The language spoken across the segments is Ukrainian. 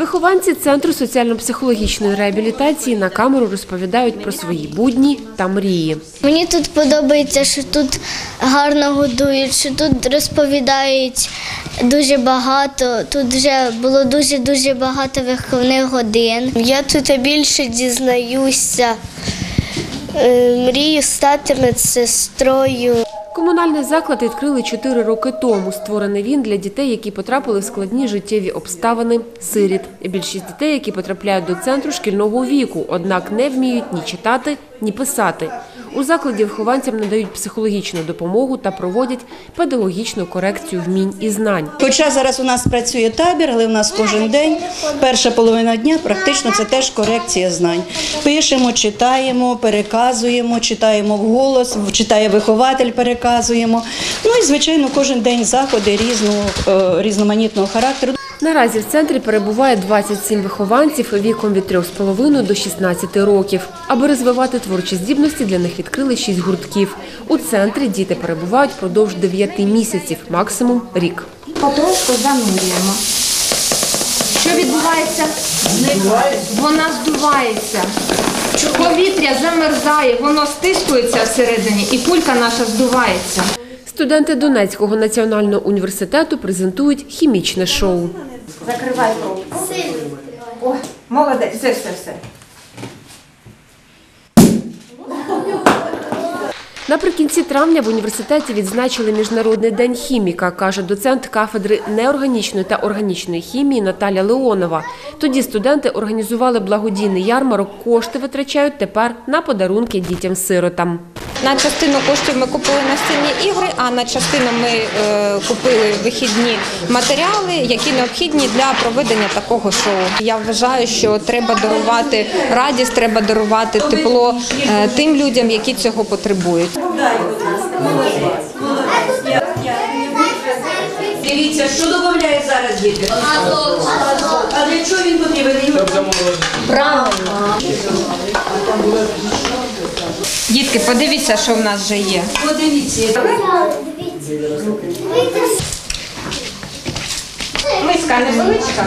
Вихованці центру соціально-психологічної реабілітації на камеру розповідають про свої будні та мрії. Мені тут подобається, що тут гарно годують, що тут розповідають дуже багато. Тут вже було дуже дуже багато виховних годин. Я тут більше дізнаюся. Е, Мрію стати медсестрою. Комунальний заклад відкрили чотири роки тому. Створений він для дітей, які потрапили в складні життєві обставини сиріт. Більшість дітей, які потрапляють до центру шкільного віку, однак не вміють ні читати, ні писати. У закладі вихованцям надають психологічну допомогу та проводять педагогічну корекцію вмінь і знань. Хоча зараз у нас працює табір, але в нас кожен день, перша половина дня, практично це теж корекція знань. Пишемо, читаємо, переказуємо, читаємо вголос, читає вихователь, переказуємо. Ну і звичайно, кожен день заходи різного е, різноманітного характеру. Наразі в центрі перебуває 27 вихованців віком від 3,5 до 16 років. Аби розвивати творчі здібності, для них відкрили 6 гуртків. У центрі діти перебувають впродовж 9 місяців, максимум рік. Потрошку занурюємо. Що відбувається? Вона здувається. Повітря замерзає, воно стискується всередині і кулька наша здувається. Студенти Донецького національного університету презентують хімічне шоу. Закривай кров. Ой, молодець, все, все, все. Наприкінці травня в університеті відзначили Міжнародний день хіміка, каже доцент кафедри неорганічної та органічної хімії Наталя Леонова. Тоді студенти організували благодійний ярмарок. Кошти витрачають тепер на подарунки дітям-сиротам. На частину коштів ми купили настільні ігри, а на частину ми е, купили вихідні матеріали, які необхідні для проведення такого шоу. Я вважаю, що треба дарувати радість, треба дарувати тепло е, тим людям, які цього потребують. Дивіться, що додає зараз діти? А для чого він потрібен? Дітки, подивіться, що в нас вже є. Подивіться. Миска невеличка.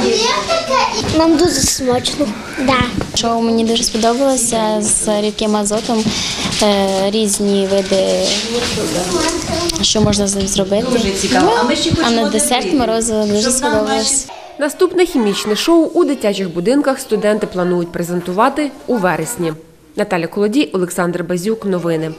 Нам дуже смачно. Да. Шоу мені дуже сподобалося з рідким азотом. е, Різні види, що можна з ним зробити. Дуже цікаво. А ми ще А на десерт морозиво дуже сподобалось. Наступне хімічне шоу у дитячих будинках студенти планують презентувати у вересні. Наталя Колодій, Олександр Базюк. Новини.